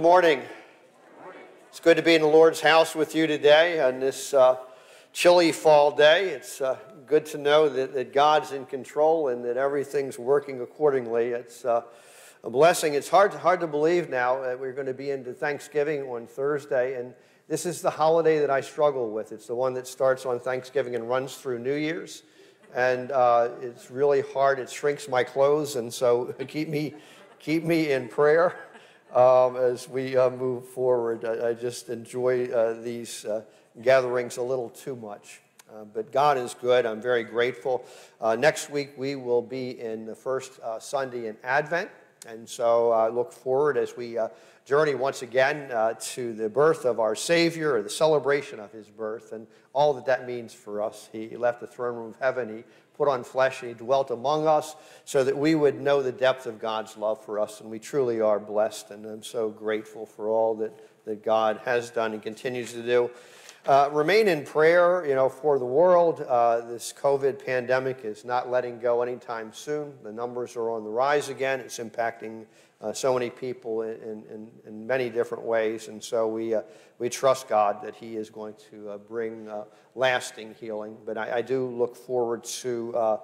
Good morning. It's good to be in the Lord's house with you today on this uh, chilly fall day. It's uh, good to know that, that, God's in control and that everything's working accordingly. It's uh, a blessing. It's hard, hard to believe now that we're going to be into Thanksgiving on Thursday, and this is the holiday that I struggle with. It's the one that starts on Thanksgiving and runs through New Year's, and uh, it's really hard. It shrinks my clothes, and so keep me, keep me in prayer um, as we uh, move forward. I, I just enjoy uh, these uh, gatherings a little too much. Uh, but God is good. I'm very grateful. Uh, next week, we will be in the first Sunday in Advent. And so I look forward as we journey once again to the birth of our Savior, or the celebration of his birth, and all that that means for us. He left the throne room of heaven. He put on flesh, and he dwelt among us so that we would know the depth of God's love for us. And we truly are blessed, and I'm so grateful for all that, that God has done and continues to do. Uh, remain in prayer, you know, for the world. Uh, this COVID pandemic is not letting go anytime soon. The numbers are on the rise again. It's impacting uh, so many people in, in, in, many different ways. And so we, uh, we trust God that He is going to uh, bring uh, lasting healing. But I, I, do look forward to uh,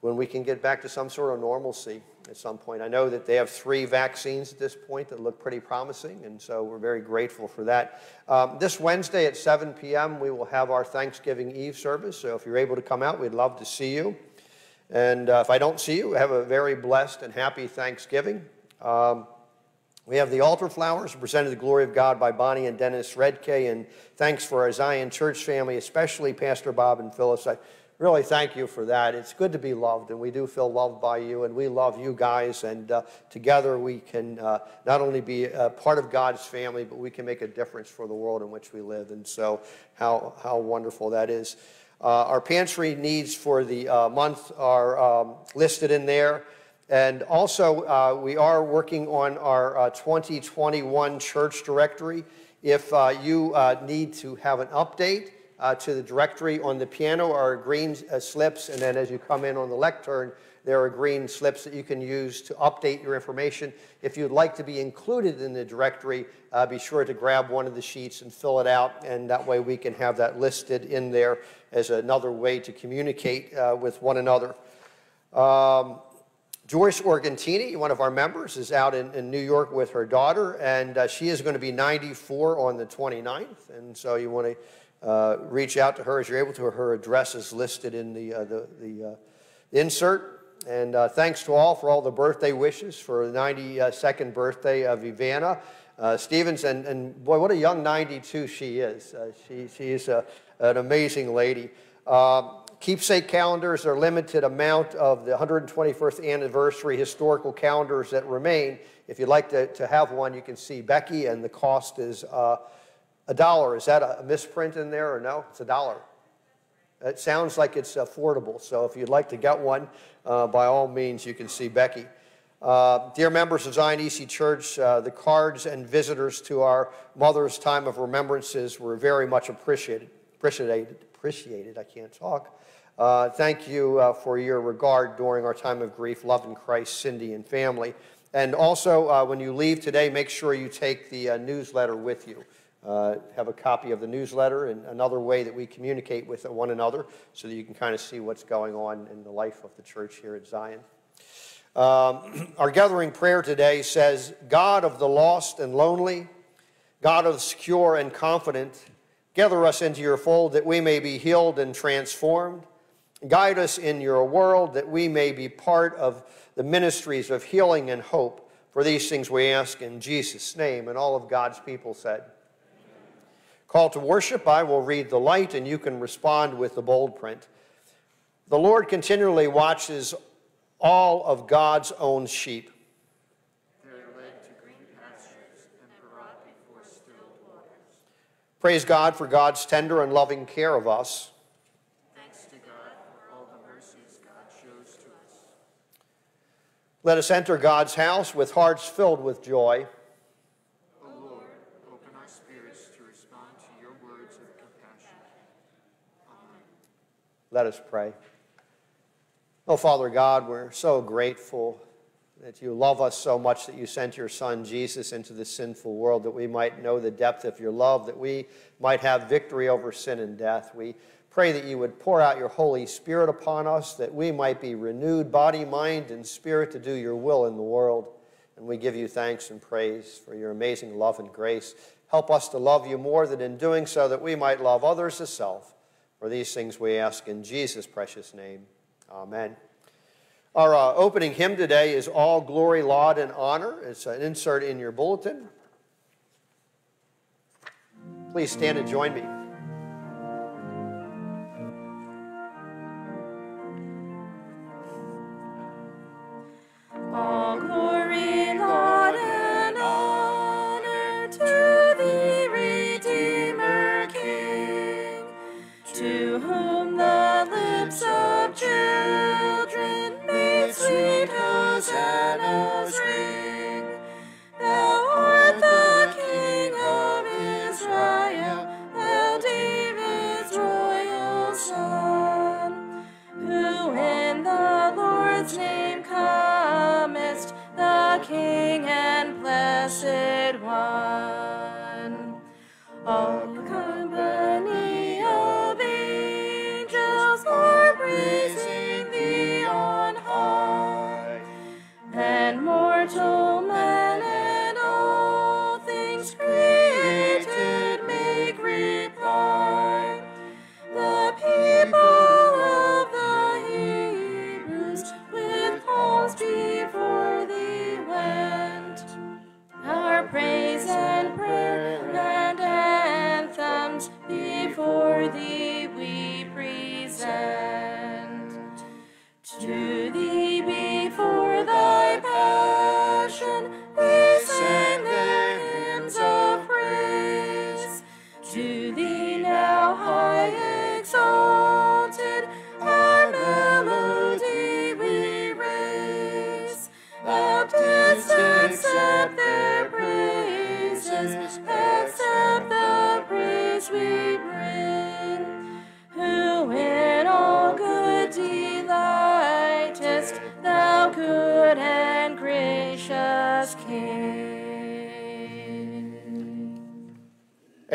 when we can get back to some sort of normalcy at some point. I know that they have three vaccines at this point that look pretty promising, and so we're very grateful for that. Um, this Wednesday at 7 p.m., we will have our Thanksgiving Eve service. So if you're able to come out, we'd love to see you. And uh, if I don't see you, have a very blessed and happy Thanksgiving. Um, we have the altar flowers presented the glory of God by Bonnie and Dennis Redke, and thanks for our Zion Church family, especially Pastor Bob and Phyllis. I really thank you for that. It's good to be loved, and we do feel loved by you, and we love you guys, and uh, together we can uh, not only be part of God's family, but we can make a difference for the world in which we live, and so how, how wonderful that is. Uh, our pantry needs for the uh, month are um, listed in there. And also, uh, we are working on our uh, 2021 church directory. If uh, you uh, need to have an update uh, to the directory on the piano are green uh, slips, and then as you come in on the lectern, there are green slips that you can use to update your information. If you'd like to be included in the directory, be sure to grab one of the sheets and fill it out, and that way we can have that listed in there as another way to communicate with one another. Um, Joyce Organtini, one of our members, is out in, in New York with her daughter, and uh, she is going to be 94 on the 29th. And so you want to uh, reach out to her as you're able to. Her address is listed in the, uh, the, the uh, insert. And uh, thanks to all for all the birthday wishes for the 92nd birthday of Ivana uh, Stevens. And, and boy, what a young 92 she is. she, she is a, an amazing lady. Um, keepsake calendars are limited amount of the 121st anniversary historical calendars that remain. If you'd like to, to have one, you can see Becky, and the cost is uh, a dollar. Is that a misprint in there or no? It's a dollar. It sounds like it's affordable. So if you'd like to get one, uh, by all means, you can see Becky. Uh, dear members of Zion EC Church, uh, the cards and visitors to our Mother's Time of Remembrances were very much appreciated. Appreciated. Appreciated. I can't talk. Uh, thank you uh, for your regard during our time of grief. Love in Christ, Cindy and family. And also, uh, when you leave today, make sure you take the uh, newsletter with you. Uh, have a copy of the newsletter and another way that we communicate with one another so that you can kind of see what's going on in the life of the church here at Zion. Um, our gathering prayer today says, God of the lost and lonely, God of the secure and confident, gather us into your fold that we may be healed and transformed. Guide us in your world that we may be part of the ministries of healing and hope. For these things we ask in Jesus' name. And all of God's people said, Amen. Call to worship, I will read the light, and you can respond with the bold print. The Lord continually watches all of God's own sheep. Praise God for God's tender and loving care of us. Thanks to God for all the mercies God shows to us. Let us enter God's house with hearts filled with joy. O Lord, open our spirits to respond to your words of compassion. Amen. Let us pray. Oh, Father God, we're so grateful that you love us so much that you sent your Son, Jesus, into this sinful world that we might know the depth of your love, that we might have victory over sin and death. We pray that you would pour out your Holy Spirit upon us, that we might be renewed, body, mind, and spirit, to do your will in the world. And we give you thanks and praise for your amazing love and grace. Help us to love you more, that in doing so, that we might love others as self. For these things we ask in Jesus' precious name. Amen. Our uh, opening hymn today is All Glory, Laud, and Honor. It's an insert in your bulletin. Please stand and join me.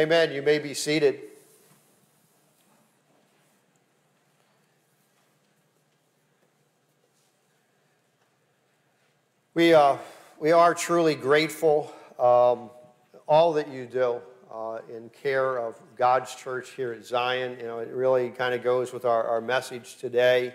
Amen. You may be seated. We, uh, we are truly grateful um, all that you do uh, in care of God's church here at Zion. You know, it really kind of goes with our, our message today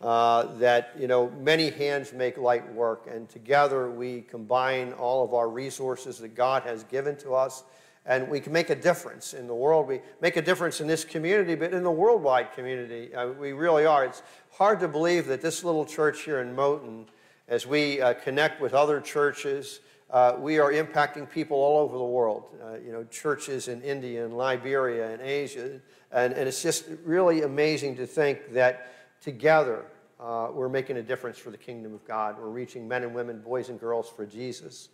uh, that, you know, many hands make light work, and together we combine all of our resources that God has given to us and we can make a difference in the world. We make a difference in this community, but in the worldwide community, uh, we really are. It's hard to believe that this little church here in Mohnton, as we uh, connect with other churches, uh, we are impacting people all over the world. Uh, you know, churches in India and Liberia and Asia, and, and it's just really amazing to think that together uh, we're making a difference for the kingdom of God. We're reaching men and women, boys and girls for Jesus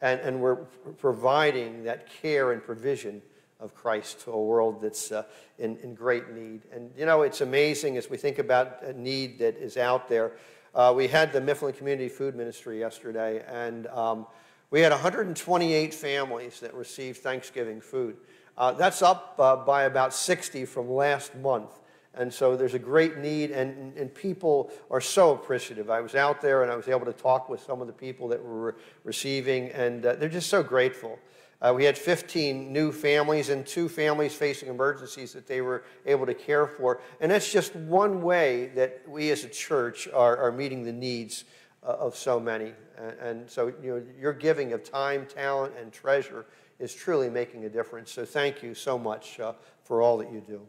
and, and we're providing that care and provision of Christ to a world that's uh, in, in great need. And you know, it's amazing as we think about a need that is out there. Uh, we had the Mifflin Community Food Ministry yesterday, and um, we had 128 families that received Thanksgiving food. Uh, that's up uh, by about 60 from last month. And so there's a great need, and, and people are so appreciative. I was out there and I was able to talk with some of the people that were receiving, and uh, they're just so grateful. Uh, we had 15 new families and two families facing emergencies that they were able to care for. And that's just one way that we as a church are, are meeting the needs uh, of so many. And, and, so, you know, your giving of time, talent, and treasure is truly making a difference. So thank you so much uh, for all that you do.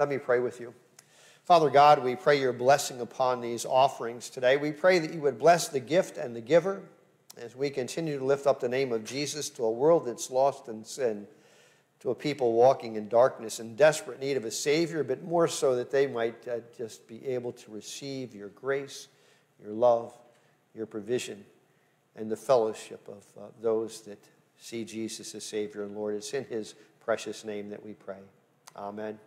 Let me pray with you. Father God, we pray your blessing upon these offerings today. We pray that you would bless the gift and the giver as we continue to lift up the name of Jesus to a world that's lost in sin, to a people walking in darkness in desperate need of a Savior, but more so that they might uh, just be able to receive your grace, your love, your provision, and the fellowship of uh, those that see Jesus as Savior and Lord. It's in His precious name that we pray. Amen.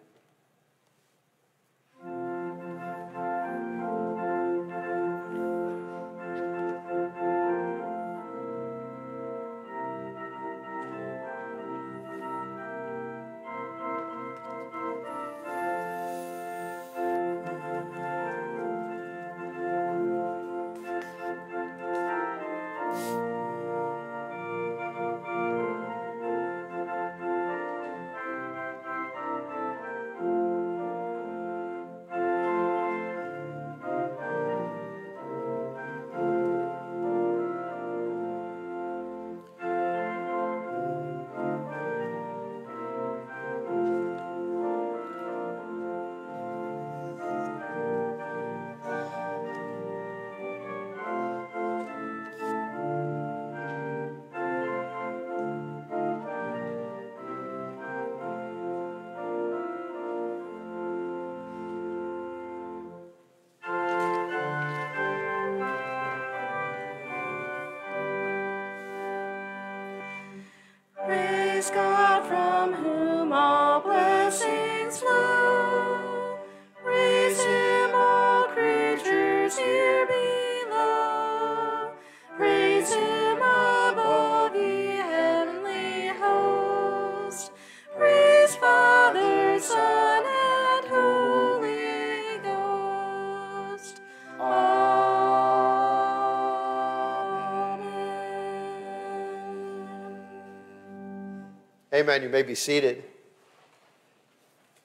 Amen. You may be seated.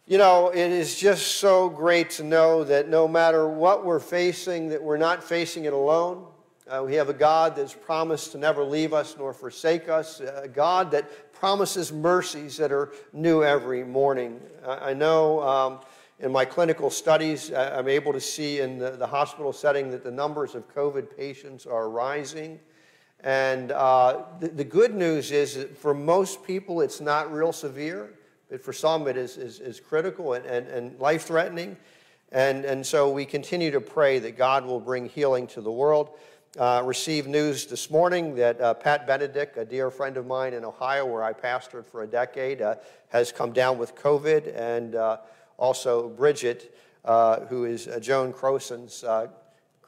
You know, it is just so great to know that no matter what we're facing, that we're not facing it alone. Uh, we have a God that's promised to never leave us nor forsake us, a God that promises mercies that are new every morning. I, I know um, in my clinical studies, I'm able to see in the, the, hospital setting that the numbers of COVID patients are rising. And uh, the, the, good news is for most people, it's not real severe, but for some, it is, is, is critical and, and, and life threatening. And, and so we continue to pray that God will bring healing to the world. Uh, received news this morning that uh, Pat Benedict, a dear friend of mine in Ohio, where I pastored for a decade, uh, has come down with COVID. And uh, also, Bridget, uh, who is uh, Joan Croson's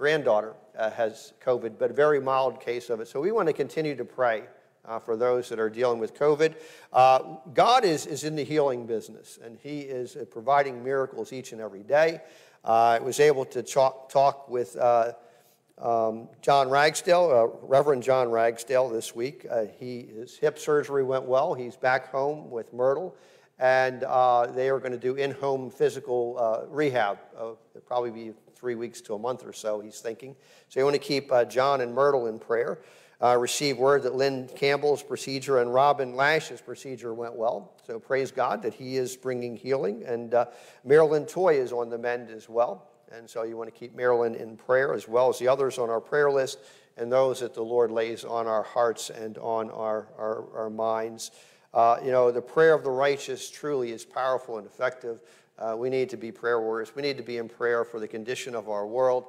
granddaughter, uh, has COVID, but a very mild case of it. So we want to continue to pray uh, for those that are dealing with COVID. Uh, God is, is in the healing business, and He is uh, providing miracles each and every day. Uh, I was able to talk, talk with uh, um, John Ragsdale, Reverend John Ragsdale, this week. he, his hip surgery went well. He's back home with Myrtle and uh, they are going to do in-home physical uh, rehab. Uh, it'll probably be three weeks to a month or so, he's thinking. So you want to keep uh, John and Myrtle in prayer. Uh, received word that Lynn Campbell's procedure and Robin Lash's procedure went well. So praise God that he is bringing healing. And uh, Marilyn Toy is on the mend as well. And so you want to keep Marilyn in prayer as well as the others on our prayer list and those that the Lord lays on our hearts and on our, our, our minds. Uh, you know, the prayer of the righteous truly is powerful and effective. Uh, we need to be prayer warriors. We need to be in prayer for the condition of our world.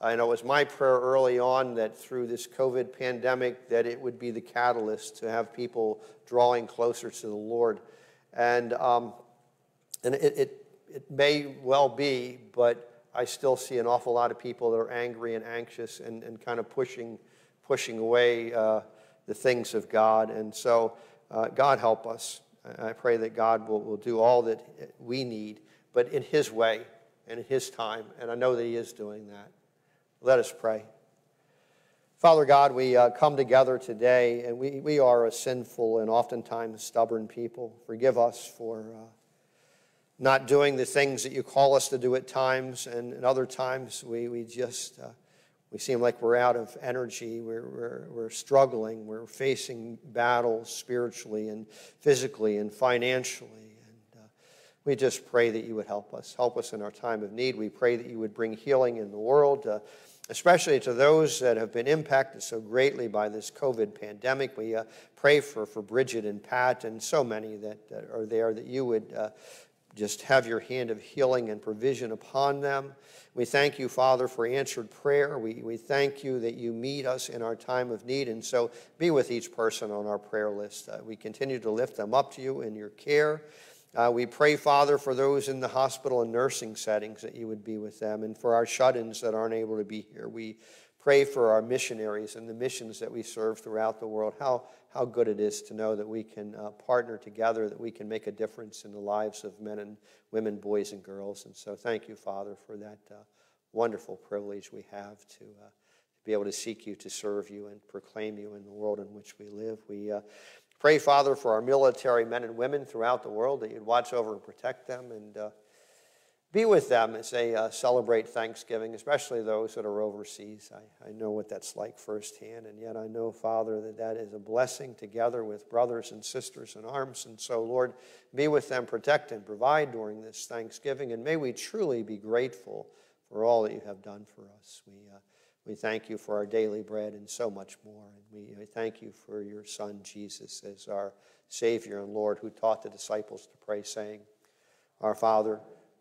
I know it was my prayer early on that through this COVID pandemic that it would be the catalyst to have people drawing closer to the Lord. And, um, and it, it, it may well be, but I still see an awful lot of people that are angry and anxious and, and kind of pushing, pushing away uh, the things of God. And so uh, God help us. I pray that God will, will do all that we need, but in His way and in His time. And I know that He is doing that. Let us pray. Father God, we uh, come together today, and we, we are a sinful and oftentimes stubborn people. Forgive us for uh, not doing the things that you call us to do at times, and, and other times we, we just uh, we seem like we're out of energy. We're, we're, we're struggling. We're facing battles spiritually and physically and financially. We just pray that you would help us. Help us in our time of need. We pray that you would bring healing in the world, uh, especially to those that have been impacted so greatly by this COVID pandemic. We uh, pray for, for Bridget and Pat and so many that, that are there that you would uh, just have your hand of healing and provision upon them. We thank you, Father, for answered prayer. We, we thank you that you meet us in our time of need. And so be with each person on our prayer list. Uh, we continue to lift them up to you in your care. Uh, we pray, Father, for those in the hospital and nursing settings that you would be with them, and for our shut ins that aren't able to be here. We pray for our missionaries and the missions that we serve throughout the world. How, how good it is to know that we can uh, partner together, that we can make a difference in the lives of men and women, boys and girls. And so thank you, Father, for that uh, wonderful privilege we have to, uh, be able to seek you, to serve you, and proclaim you in the world in which we live. We uh, pray, Father, for our military men and women throughout the world, that you'd watch over and protect them and uh, be with them as they uh, celebrate Thanksgiving, especially those that are overseas. I, I know what that's like firsthand, and yet I know, Father, that that is a blessing together with brothers and sisters in arms. And so, Lord, be with them, protect and provide during this Thanksgiving, and may we truly be grateful for all that you have done for us. We, uh, we thank you for our daily bread and so much more. And we, thank you for your Son, Jesus, as our Savior and Lord, who taught the disciples to pray, saying, Our Father,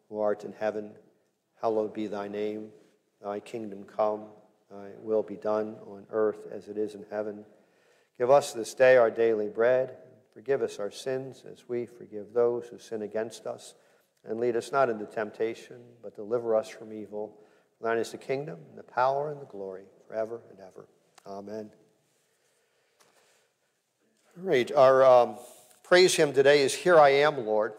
who art in heaven, hallowed be thy name. Thy kingdom come, thy will be done on earth as it is in heaven. Give us this day our daily bread. Forgive us our sins as we forgive those who sin against us. And lead us not into temptation, but deliver us from evil. Thine is the kingdom, and the power, and the glory, forever and ever. Amen. All right, our um, praise hymn today is Here I Am, Lord.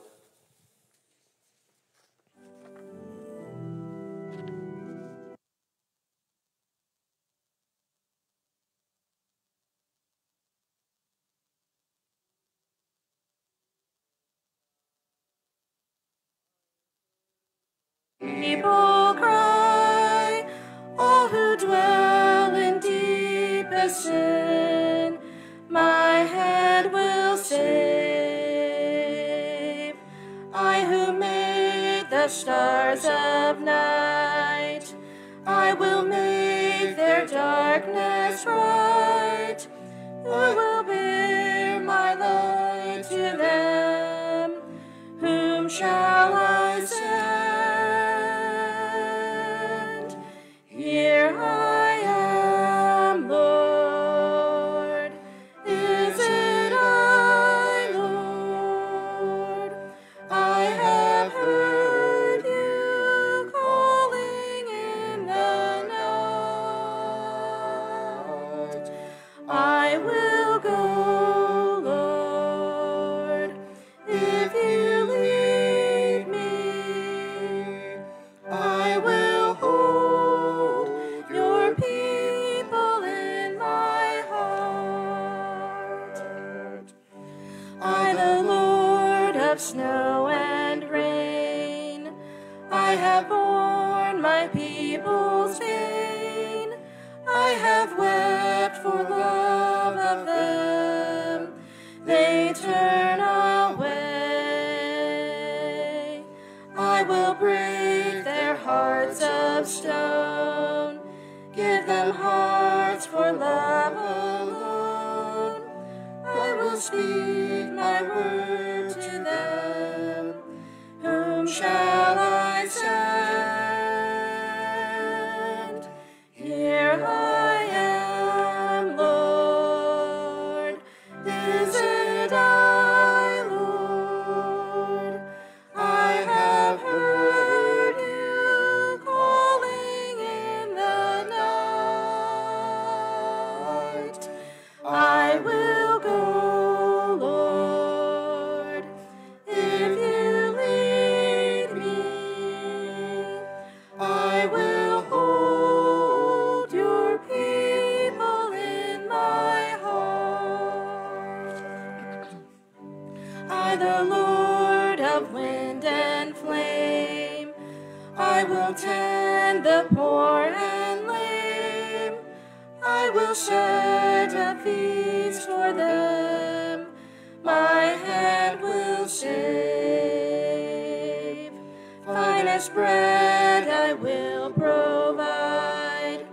Bread I will provide,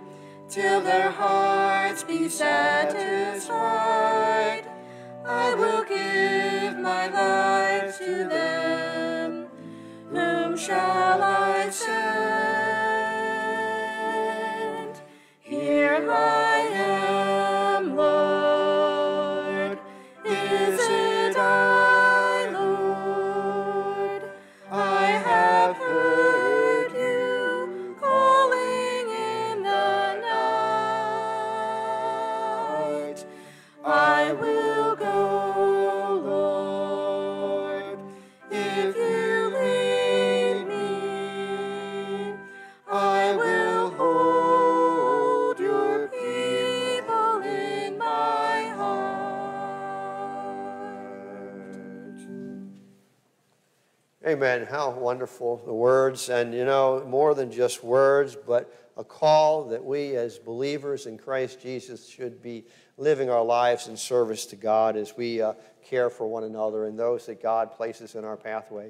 till their hearts be satisfied. I will give my life to them. Whom shall I send? Amen. How wonderful the words. And you know, more than just words, but a call that we as believers in Christ Jesus should be living our lives in service to God as we uh, care for one another and those that God places in our pathway.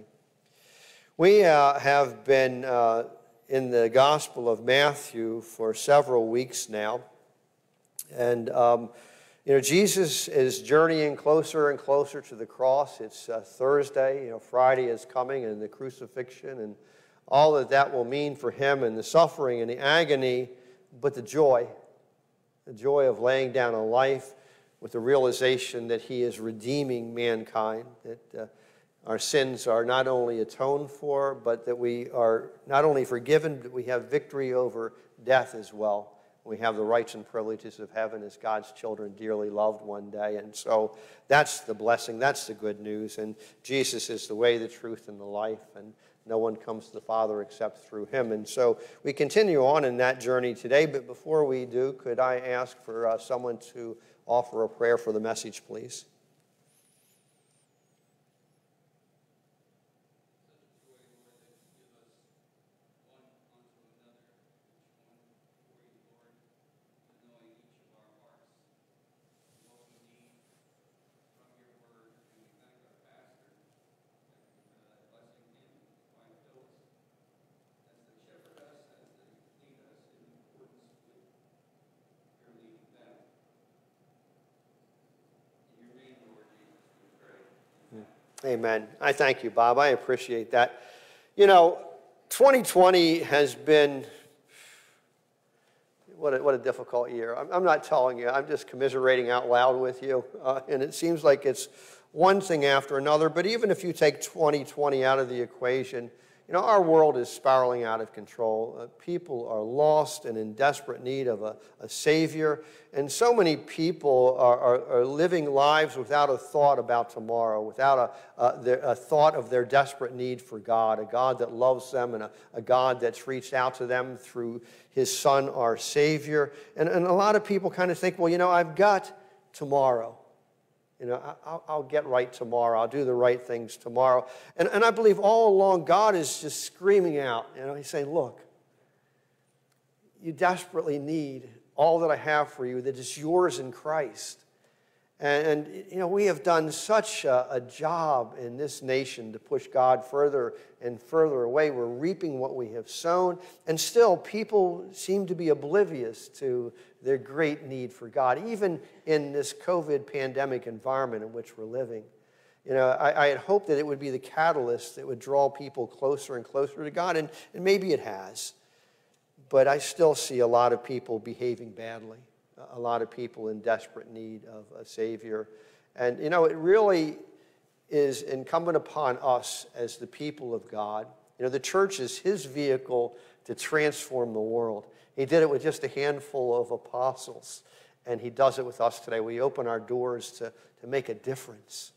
We uh, have been uh, in the Gospel of Matthew for several weeks now. And, um, you know, Jesus is journeying closer and closer to the cross. It's uh, Thursday, you know, Friday is coming, and the crucifixion, and all that that will mean for him, and the suffering and the agony, but the joy the joy of laying down a life with the realization that he is redeeming mankind, that uh, our sins are not only atoned for, but that we are not only forgiven, but we have victory over death as well. We have the rights and privileges of heaven as God's children, dearly loved one day. And so that's the blessing, that's the good news. And Jesus is the way, the truth, and the life. And no one comes to the Father except through him. And so we continue on in that journey today. But before we do, could I ask for uh, someone to offer a prayer for the message, please? Amen. I thank you, Bob. I appreciate that. You know, 2020 has been what a, what a difficult year. I'm, I'm not telling you, I'm just commiserating out loud with you. Uh, and it seems like it's one thing after another. But even if you take 2020 out of the equation, you know, our world is spiraling out of control. Uh, people are lost and in desperate need of a, a Savior. And so many people are, are, are, living lives without a thought about tomorrow, without a, a, a, thought of their desperate need for God, a God that loves them and a, a God that's reached out to them through His Son, our Savior. And, and a lot of people kind of think, well, you know, I've got tomorrow. You know, I'll, I'll, get right tomorrow. I'll do the right things tomorrow. And, and I believe all along God is just screaming out. You know, He's saying, look, you desperately need all that I have for you that is yours in Christ. And, and, you know, we have done such a, a, job in this nation to push God further and further away. We're reaping what we have sown. And still, people seem to be oblivious to their great need for God, even in this COVID pandemic environment in which we're living. You know, I, I had hoped that it would be the catalyst that would draw people closer and closer to God, and, and maybe it has. But I still see a lot of people behaving badly a lot of people in desperate need of a Savior. And, you know, it really is incumbent upon us as the people of God. You know, the church is His vehicle to transform the world. He did it with just a handful of apostles, and He does it with us today. We open our doors to, to make a difference,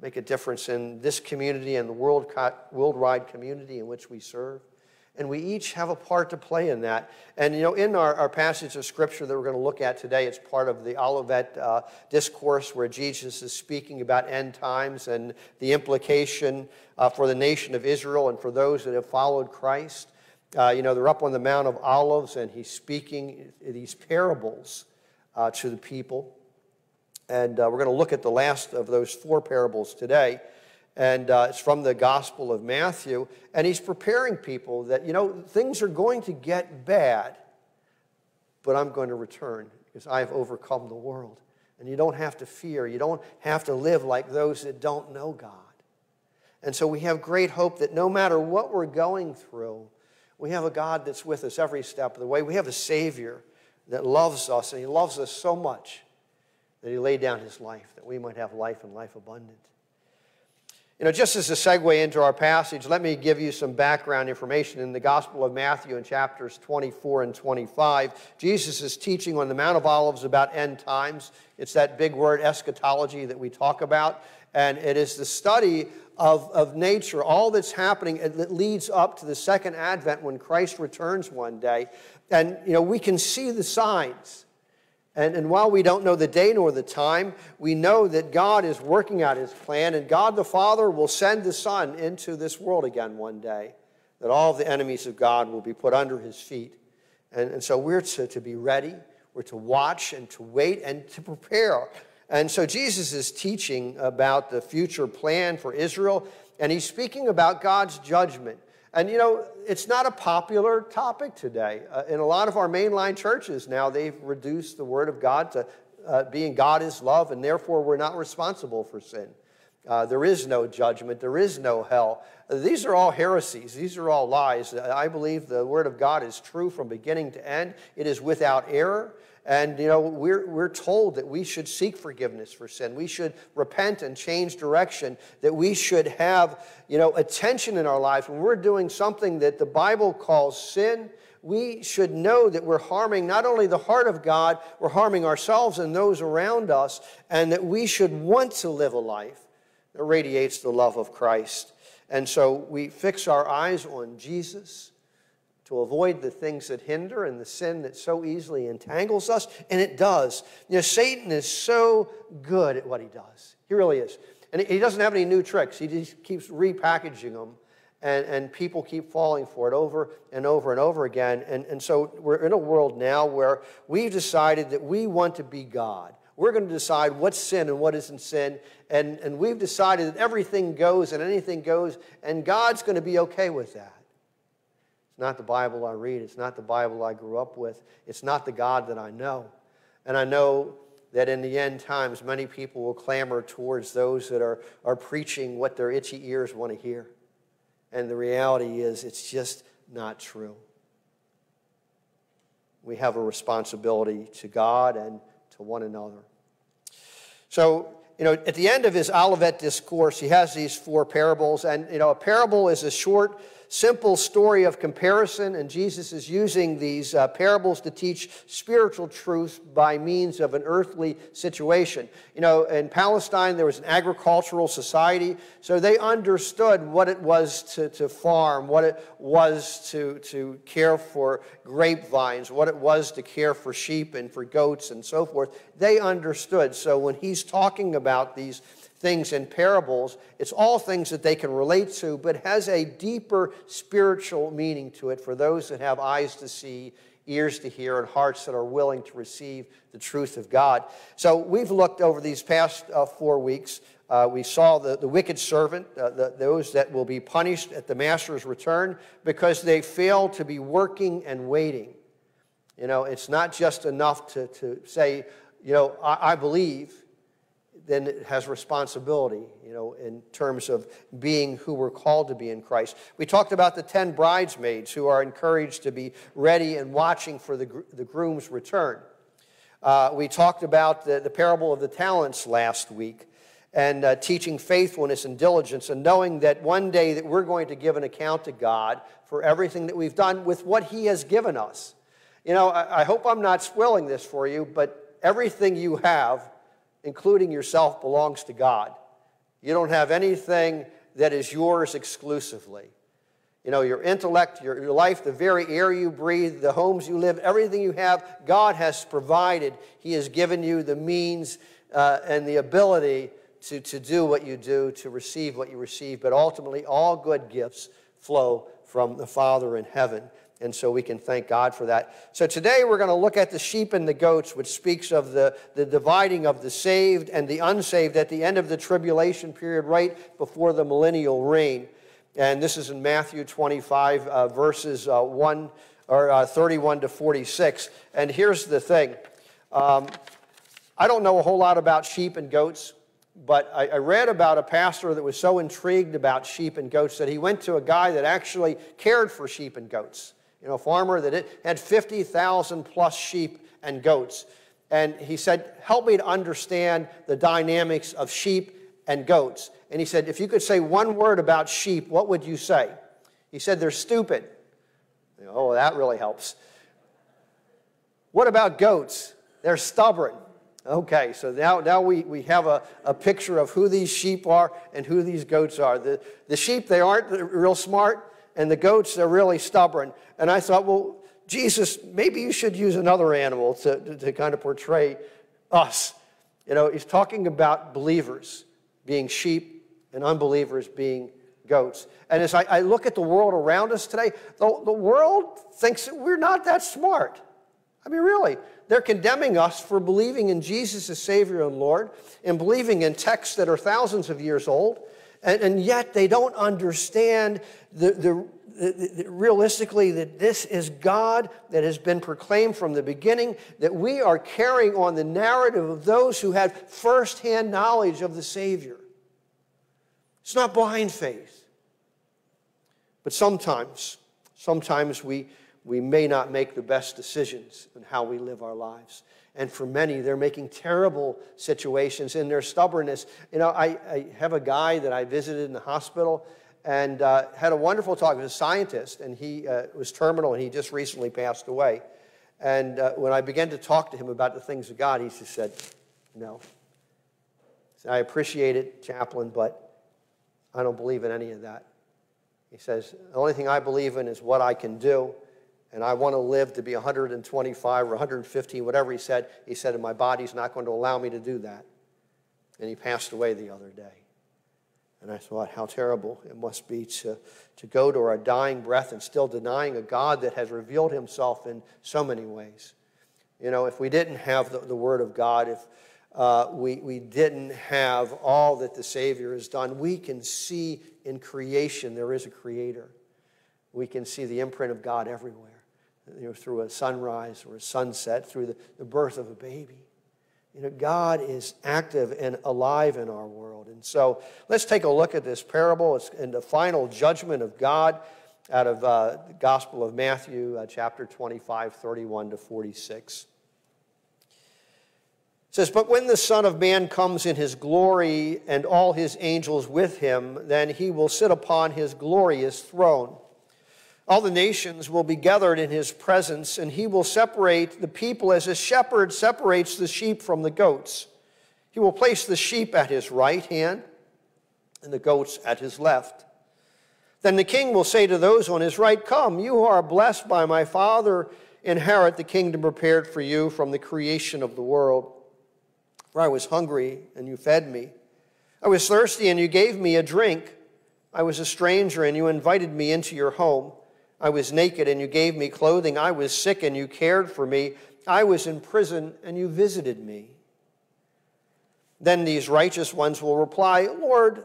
make a difference in this community and the world, worldwide community in which we serve and we each have a part to play in that. And, you know, in our, our passage of scripture that we're going to look at today, it's part of the Olivet uh, discourse where Jesus is speaking about end times and the implication uh, for the nation of Israel and for those that have followed Christ. Uh, you know, they're up on the Mount of Olives and he's speaking these parables uh, to the people. And uh, we're going to look at the last of those four parables today and uh, it's from the Gospel of Matthew. And he's preparing people that, you know, things are going to get bad, but I'm going to return because I've overcome the world. And you don't have to fear, you don't have to live like those that don't know God. And so we have great hope that no matter what we're going through, we have a God that's with us every step of the way. We have a Savior that loves us, and He loves us so much that He laid down His life that we might have life and life abundant. You know, just as a segue into our passage, let me give you some background information. In the Gospel of Matthew, in chapters 24 and 25, Jesus is teaching on the Mount of Olives about end times. It's that big word, eschatology, that we talk about. And it is the study of, of nature, all that's happening that leads up to the second advent when Christ returns one day. And, you know, we can see the signs. And, and while we don't know the day nor the time, we know that God is working out his plan, and God the Father will send the Son into this world again one day, that all the enemies of God will be put under his feet. And, and so we're to, to be ready, we're to watch and to wait and to prepare. And so Jesus is teaching about the future plan for Israel, and he's speaking about God's judgment. And you know, it's not a popular topic today. Uh, in a lot of our mainline churches now, they've reduced the Word of God to uh, being God is love, and therefore we're not responsible for sin. Uh, there is no judgment. There is no hell. These are all heresies. These are all lies. I believe the Word of God is true from beginning to end. It is without error. And, you know, we're, we're told that we should seek forgiveness for sin. We should repent and change direction, that we should have, you know, attention in our life. When we're doing something that the Bible calls sin, we should know that we're harming not only the heart of God, we're harming ourselves and those around us, and that we should want to live a life that radiates the love of Christ. And so we fix our eyes on Jesus to avoid the things that hinder and the sin that so easily entangles us, and it does. You know, Satan is so good at what he does. He really is. And he doesn't have any new tricks. He just keeps repackaging them, and, and people keep falling for it over and over and over again. And, and so we're in a world now where we've decided that we want to be God. We're going to decide what's sin and what isn't sin. And, and we've decided that everything goes and anything goes, and God's going to be okay with that. Not the Bible I read. It's not the Bible I grew up with. It's not the God that I know. And I know that in the end times, many people will clamor towards those that are, are preaching what their itchy ears want to hear. And the reality is, it's just not true. We have a responsibility to God and to one another. So, you know, at the end of his Olivet discourse, he has these four parables. And, you know, a parable is a short simple story of comparison, and Jesus is using these uh, parables to teach spiritual truth by means of an earthly situation. You know, in Palestine, there was an agricultural society, so they understood what it was to, to farm, what it was to, to care for grapevines, what it was to care for sheep and for goats and so forth. They understood. So when he's talking about these things in parables, it's all things that they can relate to, but has a deeper spiritual meaning to it for those that have eyes to see, ears to hear, and hearts that are willing to receive the truth of God. So we've looked over these past uh, four weeks. Uh, we saw the, the wicked servant, uh, the, those that will be punished at the master's return because they fail to be working and waiting. You know, it's not just enough to, to say, you know, I, I believe then it has responsibility, you know, in terms of being who we're called to be in Christ. We talked about the 10 bridesmaids who are encouraged to be ready and watching for the, the groom's return. Uh, we talked about the, the parable of the talents last week and uh, teaching faithfulness and diligence and knowing that one day that we're going to give an account to God for everything that we've done with what he has given us. You know, I, I hope I'm not spoiling this for you, but everything you have including yourself, belongs to God. You don't have anything that is yours exclusively. You know, your intellect, your, your life, the very air you breathe, the homes you live, everything you have, God has provided. He has given you the means uh, and the ability to, to do what you do, to receive what you receive. But ultimately, all good gifts flow from the Father in heaven. And so we can thank God for that. So today we're going to look at the sheep and the goats, which speaks of the, the dividing of the saved and the unsaved at the end of the tribulation period, right before the millennial reign. And this is in Matthew 25, uh, verses uh, 1 or uh, 31 to 46. And here's the thing um, I don't know a whole lot about sheep and goats but I, I, read about a pastor that was so intrigued about sheep and goats that he went to a guy that actually cared for sheep and goats you know, a farmer that had 50,000 plus sheep and goats. And he said, Help me to understand the dynamics of sheep and goats. And he said, If you could say one word about sheep, what would you say? He said, They're stupid. Oh, that really helps. What about goats? They're stubborn. Okay, so now, now we, we have a, a picture of who these sheep are and who these goats are. The, the sheep, they aren't real smart and the goats are really stubborn. And I thought, well, Jesus, maybe you should use another animal to, to, to kind of portray us. You know, he's talking about believers being sheep and unbelievers being goats. And as I, I, look at the world around us today, the, the world thinks we're not that smart. I mean, really, they're condemning us for believing in Jesus as Savior and Lord and believing in texts that are thousands of years old and, and yet they don't understand the, the, realistically that this is God that has been proclaimed from the beginning, that we are carrying on the narrative of those who had firsthand knowledge of the Savior. It's not blind faith. But sometimes, sometimes we, we may not make the best decisions in how we live our lives. And for many, they're making terrible situations in their stubbornness. You know, I, I have a guy that I visited in the hospital and uh, had a wonderful talk. He was a scientist, and he uh, was terminal, and he just recently passed away. And uh, when I began to talk to him about the things of God, he just said, No. Said, I appreciate it, chaplain, but I don't believe in any of that. He says, The only thing I believe in is what I can do and I want to live to be 125 or 115, whatever he said. He said, and my body's not going to allow me to do that. And he passed away the other day. And I thought, how terrible it must be to, to go to our dying breath and still denying a God that has revealed himself in so many ways. You know, if we didn't have the, the Word of God, if uh, we, we didn't have all that the Savior has done, we can see in creation there is a Creator. We can see the imprint of God everywhere you know, through a sunrise or a sunset, through the, the birth of a baby. You know, God is active and alive in our world. And so let's take a look at this parable. It's in the final judgment of God out of uh, the Gospel of Matthew, uh, chapter 25, 31 to 46. It says, But when the Son of Man comes in his glory and all his angels with him, then he will sit upon his glorious throne. All the nations will be gathered in his presence, and he will separate the people as a shepherd separates the sheep from the goats. He will place the sheep at his right hand and the goats at his left. Then the king will say to those on his right, Come, you who are blessed by my Father, inherit the kingdom prepared for you from the creation of the world. For I was hungry, and you fed me. I was thirsty, and you gave me a drink. I was a stranger, and you invited me into your home. I was naked and you gave me clothing. I was sick and you cared for me. I was in prison and you visited me. Then these righteous ones will reply, Lord,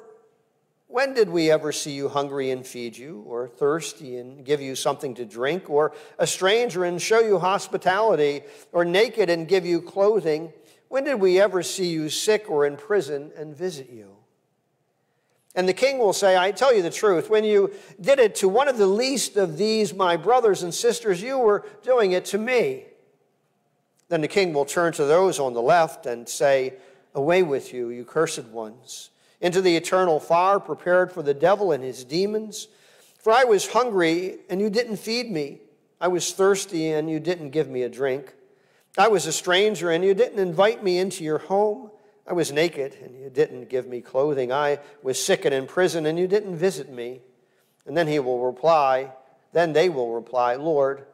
when did we ever see you hungry and feed you, or thirsty and give you something to drink, or a stranger and show you hospitality, or naked and give you clothing? When did we ever see you sick or in prison and visit you? And the king will say, I tell you the truth, when you did it to one of the least of these, my brothers and sisters, you were doing it to me. Then the king will turn to those on the left and say, Away with you, you cursed ones, into the eternal fire prepared for the devil and his demons. For I was hungry, and you didn't feed me. I was thirsty, and you didn't give me a drink. I was a stranger, and you didn't invite me into your home. I was naked, and you didn't give me clothing. I was sick and in prison, and you didn't visit me. And then he will reply, then they will reply, Lord,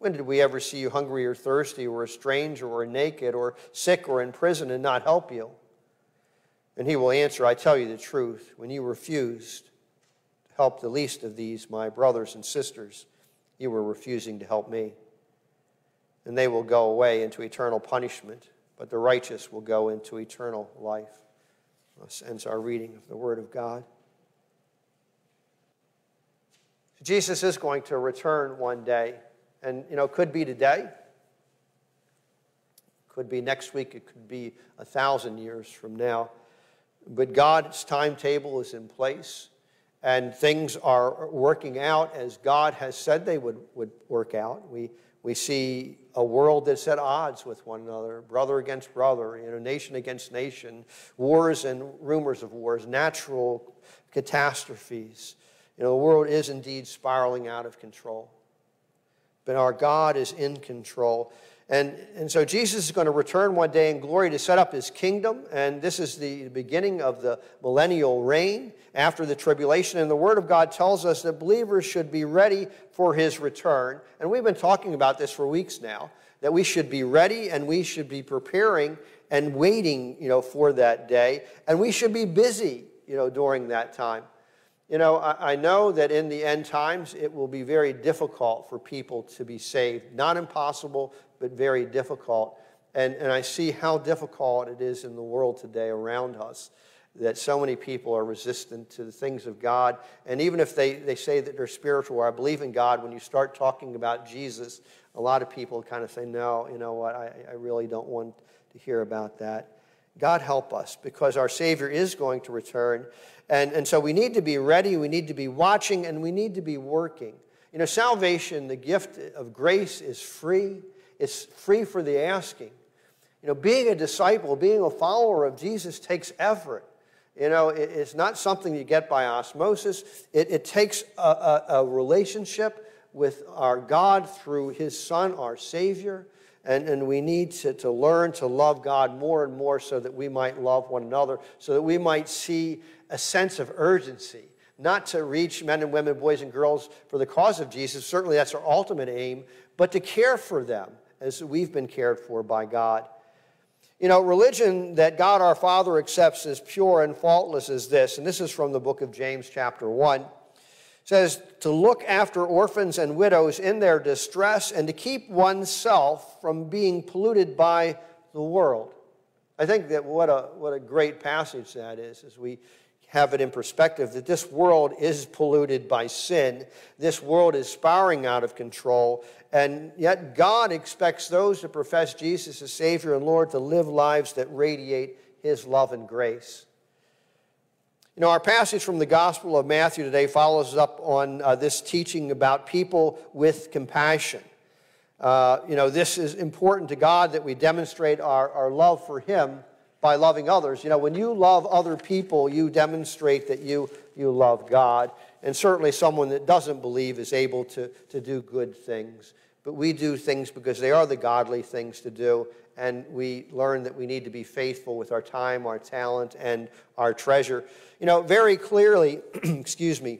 when did we ever see you hungry or thirsty, or a stranger, or naked, or sick, or in prison, and not help you? And he will answer, I tell you the truth, when you refused to help the least of these, my brothers and sisters, you were refusing to help me. And they will go away into eternal punishment but the righteous will go into eternal life. This ends our reading of the Word of God. Jesus is going to return one day, and you know, could be today, could be next week, it could be a thousand years from now. But God's timetable is in place, and things are working out as God has said they would, would work out. We we see a world that's at odds with one another, brother against brother, you know, nation against nation, wars and rumors of wars, natural catastrophes. You know, the world is indeed spiraling out of control. But our God is in control. And, and so Jesus is going to return one day in glory to set up his kingdom. And this is the beginning of the millennial reign after the tribulation. And the Word of God tells us that believers should be ready for his return. And we've been talking about this for weeks now, that we should be ready and we should be preparing and waiting, you know, for that day. And we should be busy, you know, during that time. You know, I, I, know that in the end times it will be very difficult for people to be saved. Not impossible, but very difficult. And, and I see how difficult it is in the world today around us that so many people are resistant to the things of God. And even if they, they say that they're spiritual or I believe in God, when you start talking about Jesus, a lot of people kind of say, no, you know what, I, I really don't want to hear about that. God help us because our Savior is going to return. And, and so we need to be ready, we need to be watching, and we need to be working. You know, salvation, the gift of grace, is free. It's free for the asking. You know, being a disciple, being a follower of Jesus takes effort. You know, it, it's not something you get by osmosis. It, it takes a, a, a relationship with our God through His Son, our Savior. And, and we need to, to learn to love God more and more so that we might love one another, so that we might see a sense of urgency, not to reach men and women, boys and girls for the cause of Jesus. Certainly that's our ultimate aim, but to care for them as we've been cared for by God. You know, religion that God our Father accepts as pure and faultless is this, and this is from the book of James, chapter 1. Says, to look after orphans and widows in their distress and to keep oneself from being polluted by the world. I think that what a, what a great passage that is as we have it in perspective that this world is polluted by sin. This world is spiraling out of control. And yet, God expects those who profess Jesus as Savior and Lord to live lives that radiate His love and grace. You know, our passage from the Gospel of Matthew today follows up on uh, this teaching about people with compassion. Uh, you know, this is important to God that we demonstrate our, our love for Him by loving others. You know, when you love other people, you demonstrate that you, you love God. And certainly someone that doesn't believe is able to, to do good things. But we do things because they are the godly things to do. And we learn that we need to be faithful with our time, our talent, and our treasure. You know, very clearly, excuse me,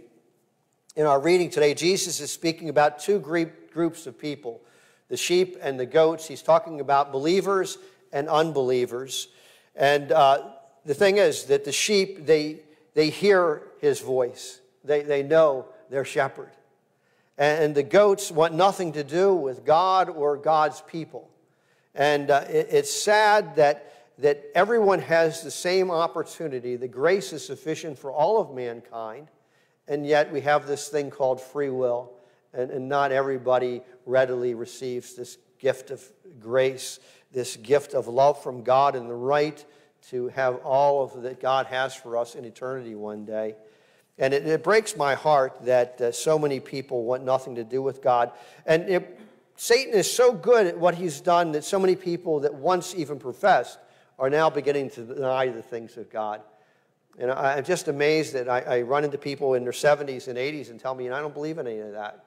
in our reading today, Jesus is speaking about two groups of people the sheep and the goats. He's talking about believers and unbelievers. And uh, the thing is that the sheep, they, they hear his voice, they, they know their shepherd. And the goats want nothing to do with God or God's people. And uh, it, it's sad that, that everyone has the same opportunity. The grace is sufficient for all of mankind, and yet we have this thing called free will, and, and not everybody readily receives this gift of grace this gift of love from God and the right to have all of that God has for us in eternity one day. And it, it breaks my heart that uh, so many people want nothing to do with God. And it, Satan is so good at what he's done that so many people that once even professed are now beginning to deny the things of God. And I, am just amazed that I, I, run into people in their 70s and 80s and tell me, and I don't believe in any of that.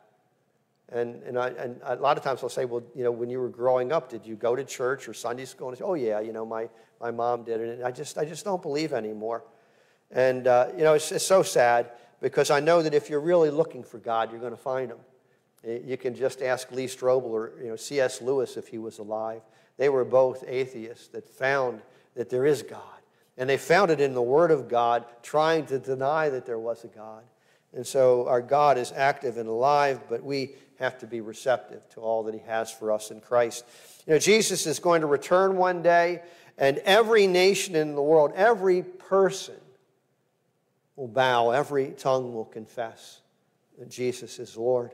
And, and, I, and a lot of times I'll say, well, you know, when you were growing up, did you go to church or Sunday school? And say, oh, yeah, you know, my, my mom did it. And I just, I just don't believe anymore. And, uh, you know, it's, it's so sad because I know that if you're really looking for God, you're going to find him. You can just ask Lee Strobel or you know, C.S. Lewis if he was alive. They were both atheists that found that there is God. And they found it in the Word of God, trying to deny that there was a God. And so our God is active and alive, but we have to be receptive to all that He has for us in Christ. You know, Jesus is going to return one day, and every nation in the world, every person will bow, every tongue will confess that Jesus is Lord.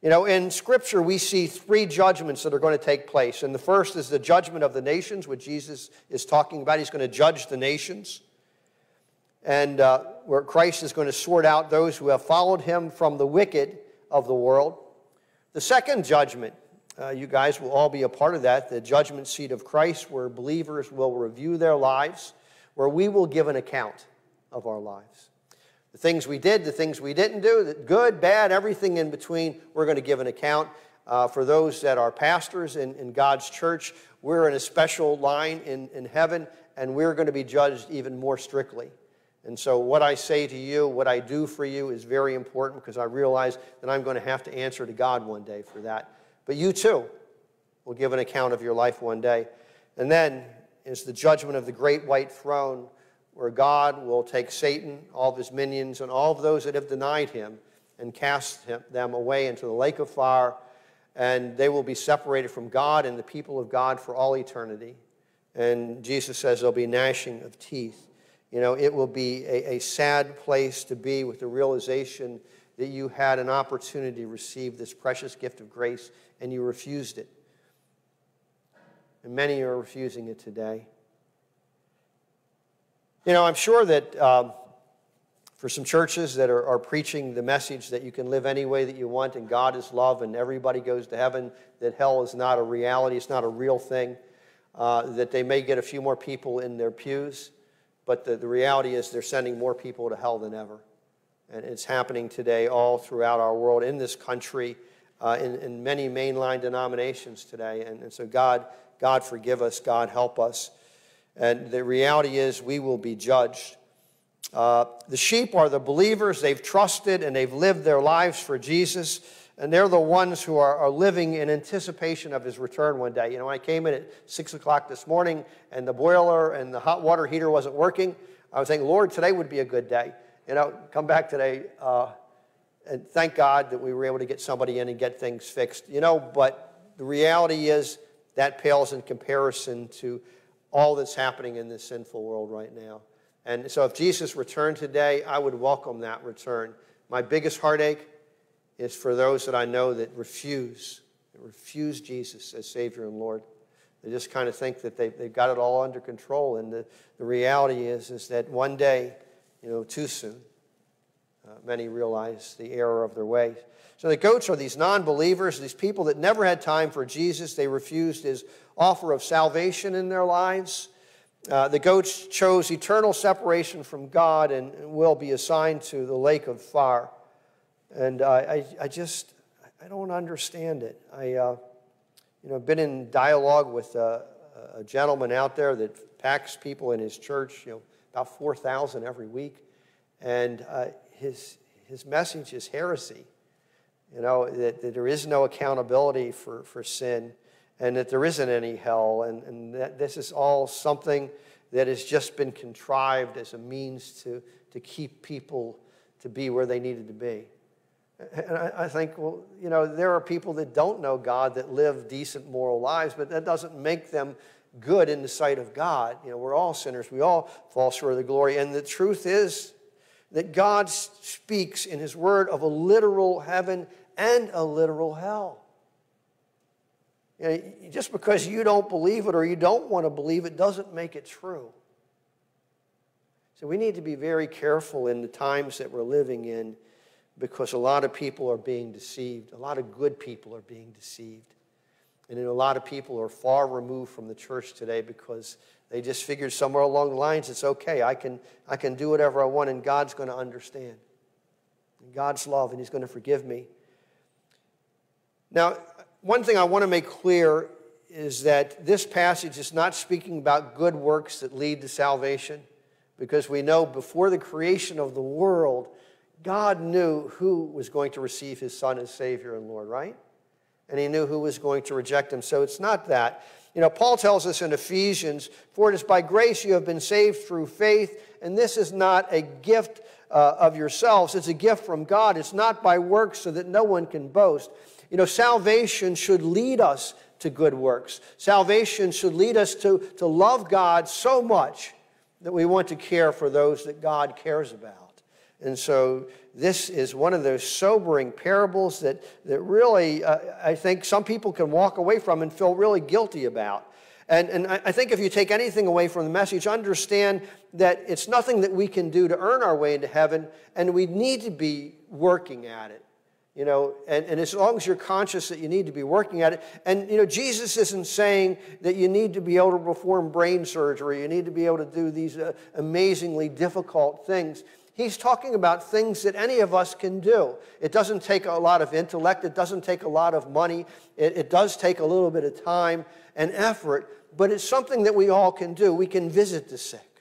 You know, in Scripture, we see three judgments that are going to take place. And the first is the judgment of the nations, which Jesus is talking about. He's going to judge the nations and uh, where Christ is going to sort out those who have followed him from the wicked of the world. The second judgment, uh, you guys will all be a part of that, the judgment seat of Christ, where believers will review their lives, where we will give an account of our lives. The things we did, the things we didn't do, the good, bad, everything in between, we're going to give an account. Uh, for those that are pastors in, in God's church, we're in a special line in, in heaven, and we're going to be judged even more strictly. And so, what I say to you, what I do for you, is very important because I realize that I'm going to have to answer to God one day for that. But you too will give an account of your life one day. And then is the judgment of the great white throne, where God will take Satan, all of his minions, and all of those that have denied him and cast him, them away into the lake of fire. And they will be separated from God and the people of God for all eternity. And Jesus says there'll be gnashing of teeth. You know, it will be a, a sad place to be with the realization that you had an opportunity to receive this precious gift of grace and you refused it. And many are refusing it today. You know, I'm sure that um, for some churches that are, are, preaching the message that you can live any way that you want and God is love and everybody goes to heaven, that hell is not a reality, it's not a real thing, uh, that they may get a few more people in their pews. But the, the reality is they're sending more people to hell than ever. And it's happening today all throughout our world, in this country, uh, in, in many mainline denominations today. And, and so, God, God forgive us, God help us. And the reality is, we will be judged. Uh, the sheep are the believers. They've trusted and they've lived their lives for Jesus and they're the ones who are, are, living in anticipation of his return one day. You know, I came in at 6 o'clock this morning and the boiler and the hot water heater wasn't working, I was saying, Lord, today would be a good day. You know, come back today. Uh, and thank God that we were able to get somebody in and get things fixed. You know, but the reality is that pales in comparison to all that's happening in this sinful world right now. And so if Jesus returned today, I would welcome that return. My biggest heartache is for those that I know that refuse, refuse Jesus as Savior and Lord. They just kind of think that they, they've got it all under control. And the, the reality is, is that one day, you know, too soon, uh, many realize the error of their ways. So the goats are these non believers, these people that never had time for Jesus. They refused his offer of salvation in their lives. Uh, the goats chose eternal separation from God and will be assigned to the lake of fire. And uh, I, I just, I don't understand it. I, uh, you know, been in dialogue with a, a gentleman out there that packs people in his church, you know, about 4,000 every week. And uh, his, his message is heresy. You know, that, that, there is no accountability for, for sin and that there isn't any hell. And, and that this is all something that has just been contrived as a means to, to keep people to be where they needed to be. And I, I think, well, you know, there are people that don't know God that live decent moral lives, but that doesn't make them good in the sight of God. You know, we're all sinners. We all fall short of the glory. And the truth is that God speaks in His Word of a literal heaven and a literal hell. You know, just because you don't believe it or you don't want to believe it doesn't make it true. So we need to be very careful in the times that we're living in because a lot of people are being deceived. A lot of good people are being deceived. And a lot of people are far removed from the church today because they just figured somewhere along the lines it's okay. I can, I can do whatever I want and God's going to understand. And God's love and He's going to forgive me. Now, one thing I want to make clear is that this passage is not speaking about good works that lead to salvation because we know before the creation of the world, God knew who was going to receive his son as Savior and Lord, right? And he knew who was going to reject him. So it's not that. You know, Paul tells us in Ephesians, For it is by grace you have been saved through faith, and this is not a gift uh, of yourselves, it's a gift from God. It's not by works so that no one can boast. You know, salvation should lead us to good works. Salvation should lead us to, to love God so much that we want to care for those that God cares about. And so this is one of those sobering parables that, that really, uh, I think some people can walk away from and feel really guilty about. And, and I think if you take anything away from the message, understand that it's nothing that we can do to earn our way into heaven, and we need to be working at it. You know, and, and as long as you're conscious that you need to be working at it, and you know, Jesus isn't saying that you need to be able to perform brain surgery, you need to be able to do these uh, amazingly difficult things. He's talking about things that any of us can do. It doesn't take a lot of intellect, it doesn't take a lot of money, it, it, does take a little bit of time and effort, but it's something that we all can do. We can visit the sick.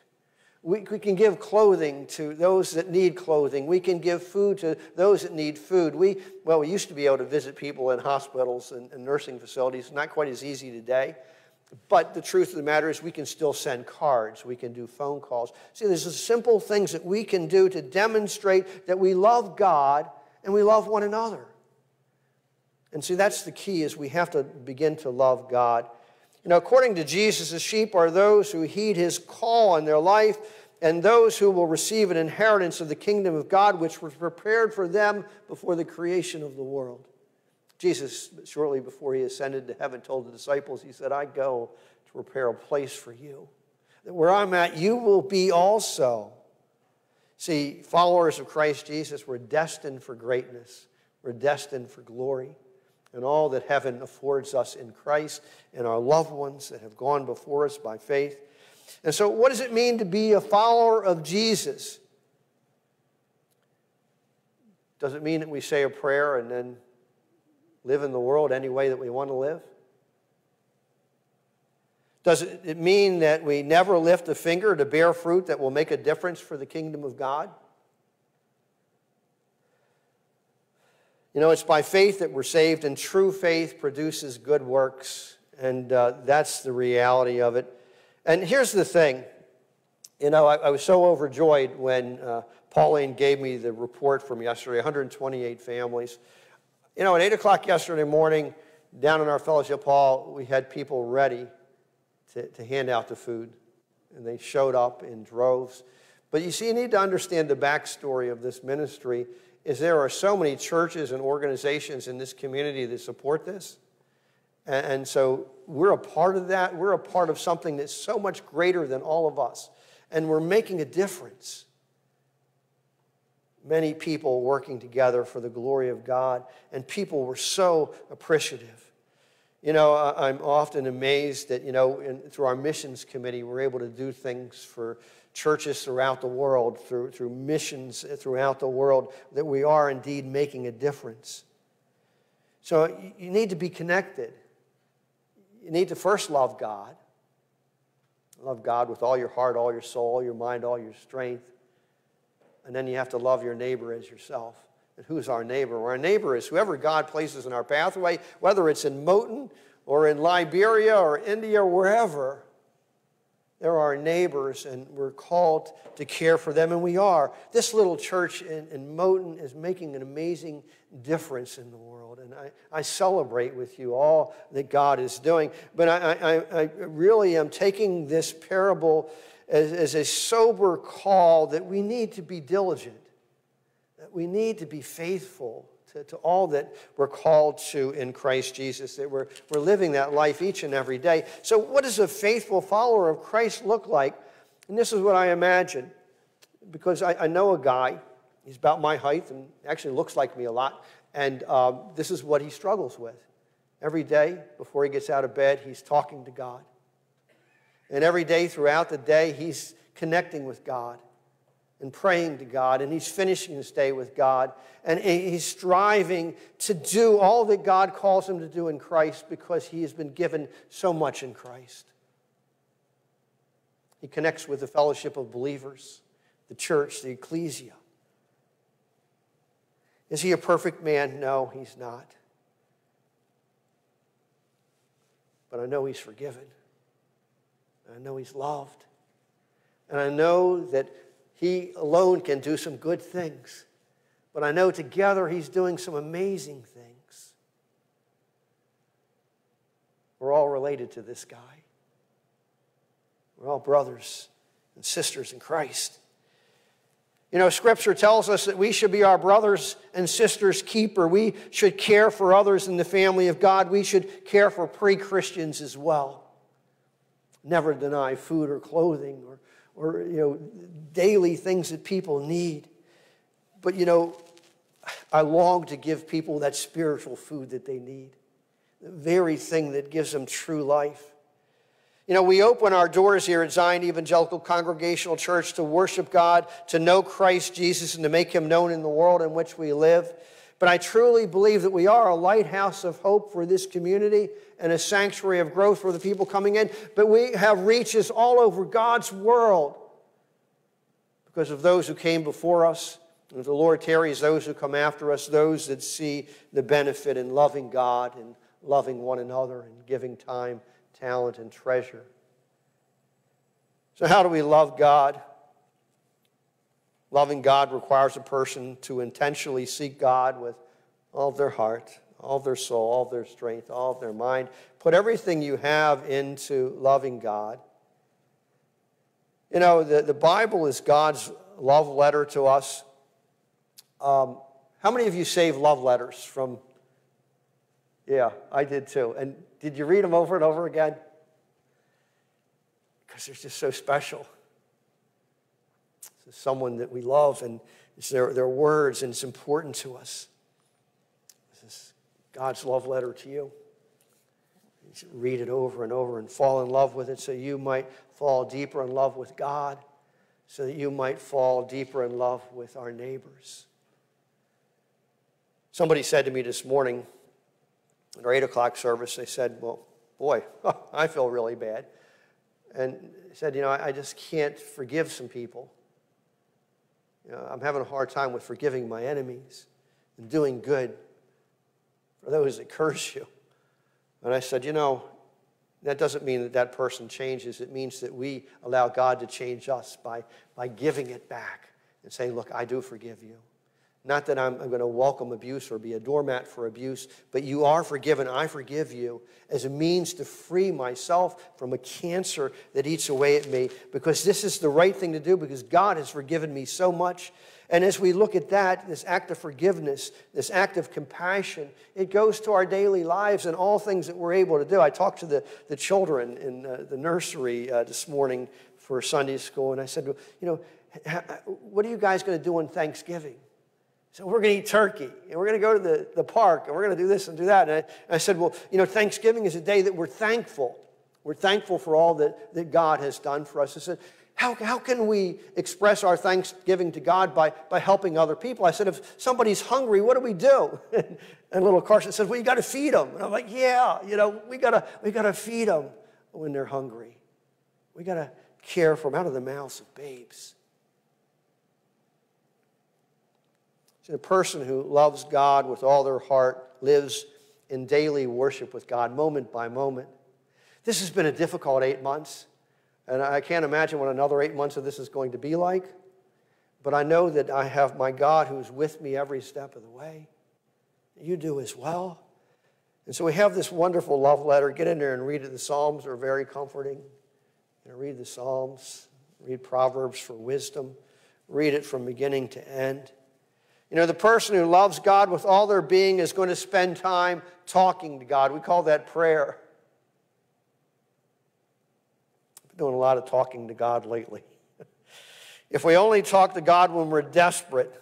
We, we can give clothing to those that need clothing. We can give food to those that need food. We, well, we used to be able to visit people in hospitals and, and nursing facilities. Not quite as easy today. But the truth of the matter is, we can still send cards, we can do phone calls. See, there's simple things that we can do to demonstrate that we love God and we love one another. And see, that's the key is we have to begin to love God. You know, according to Jesus, the sheep are those who heed his call in their life and those who will receive an inheritance of the kingdom of God, which was prepared for them before the creation of the world. Jesus, shortly before he ascended to heaven, told the disciples, He said, I go to prepare a place for you. That where I'm at, you will be also. See, followers of Christ Jesus, we're destined for greatness, we're destined for glory, and all that heaven affords us in Christ and our loved ones that have gone before us by faith. And so, what does it mean to be a follower of Jesus? Does it mean that we say a prayer and then live in the world any way that we want to live? Does it mean that we never lift a finger to bear fruit that will make a difference for the kingdom of God? You know, it's by faith that we're saved, and true faith produces good works, and uh, that's the reality of it. And here's the thing you know, I, I was so overjoyed when uh, Pauline gave me the report from yesterday 128 families. You know, at 8 o'clock yesterday morning, down in our fellowship hall, we had people ready to, to hand out the food. And they showed up in droves. But you see, you need to understand the backstory of this ministry is there are so many churches and organizations in this community that support this. And, and so we're a part of that. We're a part of something that's so much greater than all of us. And we're making a difference. Many people working together for the glory of God, and people were so appreciative. You know, I'm often amazed that, you know, in, through our missions committee, we're able to do things for churches throughout the world, through, through missions throughout the world, that we are indeed making a difference. So you need to be connected. You need to first love God. Love God with all your heart, all your soul, all your mind, all your strength. And then you have to love your neighbor as yourself. And who's our neighbor? Well, our neighbor is whoever God places in our pathway, whether it's in Mohnton or in Liberia or India or wherever. They're our neighbors, and we're called to care for them, and we are. This little church in, in Mohnton is making an amazing difference in the world, and I, I celebrate with you all that God is doing. But I, I, I really am taking this parable as, as a sober call that we need to be diligent, that we need to be faithful to, to all that we're called to in Christ Jesus, that we're, we're living that life each and every day. So, what does a faithful follower of Christ look like? And this is what I imagine, because I, I know a guy, he's about my height and actually looks like me a lot, and um, this is what he struggles with. Every day before he gets out of bed, he's talking to God. And every day throughout the day, he's connecting with God and praying to God, and he's finishing his day with God, and he's striving to do all that God calls him to do in Christ because he has been given so much in Christ. He connects with the fellowship of believers, the church, the ecclesia. Is he a perfect man? No, he's not. But I know he's forgiven. I know he's loved. And I know that he alone can do some good things. But I know together he's doing some amazing things. We're all related to this guy. We're all brothers and sisters in Christ. You know, Scripture tells us that we should be our brothers and sisters' keeper. We should care for others in the family of God. We should care for pre Christians as well. Never deny food or clothing or or you know daily things that people need but you know i long to give people that spiritual food that they need the very thing that gives them true life you know we open our doors here at zion evangelical congregational church to worship god to know christ jesus and to make him known in the world in which we live but I truly believe that we are a lighthouse of hope for this community and a sanctuary of growth for the people coming in. But we have reaches all over God's world because of those who came before us. And the Lord tarries those who come after us, those that see the benefit in loving God and loving one another and giving time, talent, and treasure. So, how do we love God? Loving God requires a person to intentionally seek God with all their heart, all their soul, all their strength, all their mind. Put everything you have into loving God. You know, the, the Bible is God's love letter to us. Um, how many of you save love letters from? Yeah, I did too. And did you read them over and over again? Because they're just so special someone that we love, and it's their, their words, and it's important to us. This is God's love letter to you. you read it over and over and fall in love with it so you might fall deeper in love with God, so that you might fall deeper in love with our neighbors. Somebody said to me this morning in our 8 o'clock service, they said, Well, boy, I feel really bad. And said, You know, I just can't forgive some people. You know, I'm having a hard time with forgiving my enemies and doing good for those that curse you. And I said, you know, that doesn't mean that that person changes. It means that we allow God to change us by, by giving it back and saying, look, I do forgive you. Not that I'm, I'm going to welcome abuse or be a doormat for abuse, but you are forgiven. I forgive you as a means to free myself from a cancer that eats away at me because this is the right thing to do because God has forgiven me so much. And as we look at that, this act of forgiveness, this act of compassion, it goes to our daily lives and all things that we're able to do. I talked to the, the children in uh, the nursery uh, this morning for Sunday school, and I said, you know, what are you guys going to do on Thanksgiving? So we're going to eat turkey, and we're going to go to the, the park, and we're going to do this and do that. And I, I said, well, you know, Thanksgiving is a day that we're thankful. We're thankful for all that, that God has done for us. I said, how, how can we express our thanksgiving to God by, by helping other people? I said, if somebody's hungry, what do we do? and little Carson says, well, you got to feed them. And I'm like, yeah, you know, we got to we gotta feed them when they're hungry. We got to care for them out of the mouths of babes. See, a person who loves God with all their heart lives in daily worship with God, moment by moment. This has been a difficult eight months, and I can't imagine what another eight months of this is going to be like. But I know that I have my God who's with me every step of the way. You do as well. And so we have this wonderful love letter. Get in there and read it. The Psalms are very comforting. You know, read the Psalms, read Proverbs for wisdom, read it from beginning to end. You know, the person who loves God with all their being is going to spend time talking to God. We call that prayer. I've been doing a lot of talking to God lately. if we only talk to God when we're desperate,